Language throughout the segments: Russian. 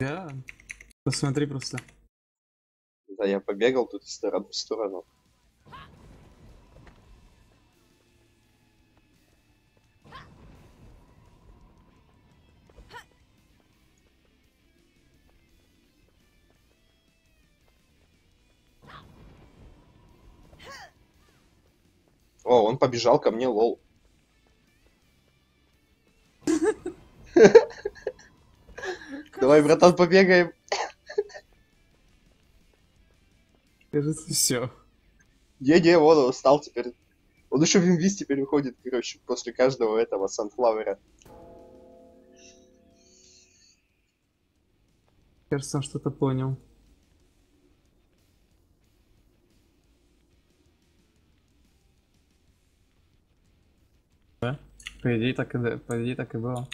Да. Посмотри просто. Да, я побегал тут из стороны в сторону. О, он побежал ко мне, лол. Давай, братан, побегаем. Кажется, все. Не-не, вон он стал теперь. Он еще в инвиз теперь выходит, короче, после каждого этого санфлауэра. Кажется, он что-то понял. Да? По идее так и, по идее так и было.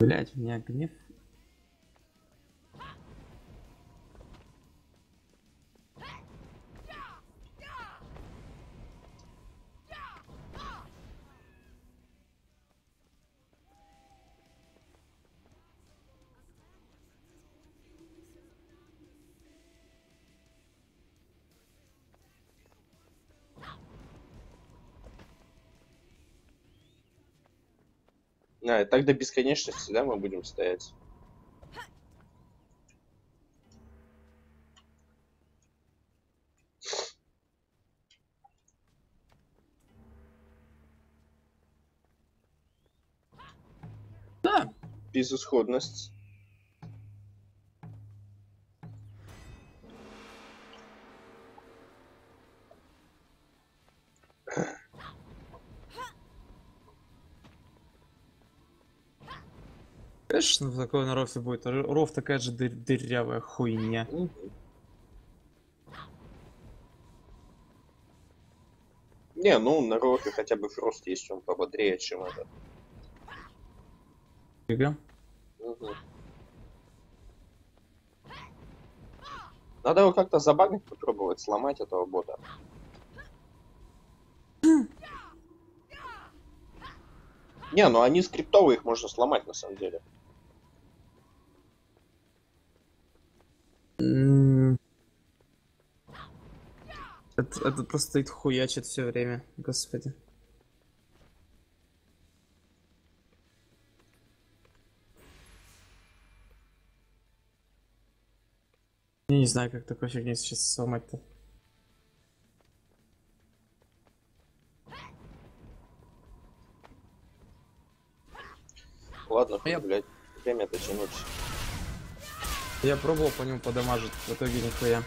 Блять, у меня гнев. А, и так до бесконечности, да, мы будем стоять? Да. Безысходность. Конечно, в такой на рофе будет. Ров такая же дыр- дырявая хуйня. Не, ну на роке хотя бы фрост есть, он пободрее, чем это. Фига. Мгм. Надо его как-то забагать, попробовать сломать этого бота. Не, ну они скриптовые, их можно сломать на самом деле. Это, это просто стоит хуячит все время, господи. Я не знаю, как такой фигню сейчас сломать-то. Ладно, хуй, Я- блядь, время это тянуть. Я пробовал по нему подамажить, в итоге нихуя.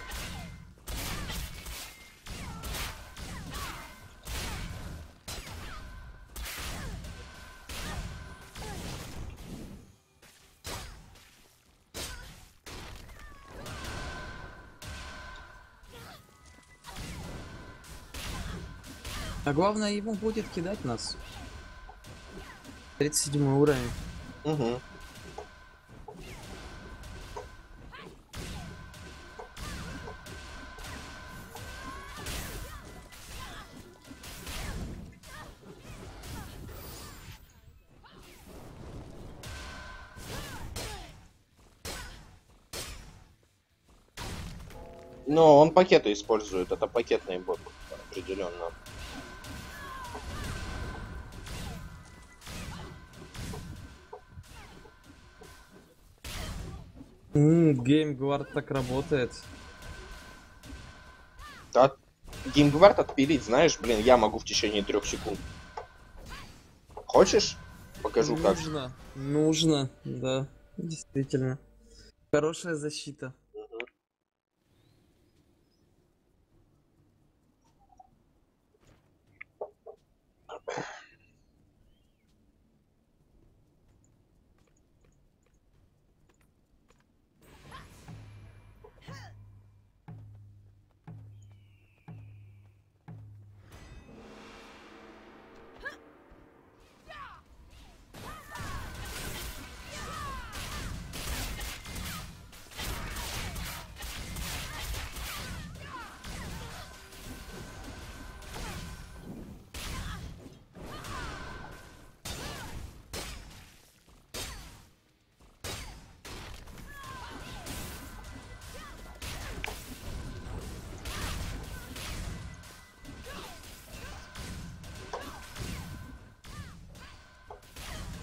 А главное, ему будет кидать нас. 37 уровень. Угу. Но он пакеты использует, это пакетный бот определенно. Геймгвард так работает. Да, геймгвард отпилить, знаешь, блин, я могу в течение трех секунд. Хочешь? Покажу как. Нужно, нужно, да, действительно. Хорошая защита.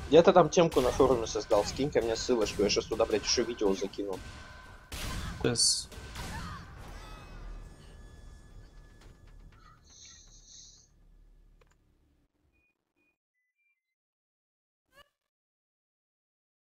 Где-то там темку на форуме создал, скинь ко мне ссылочку, я сейчас туда, блядь, еще видео закину. Сейчас.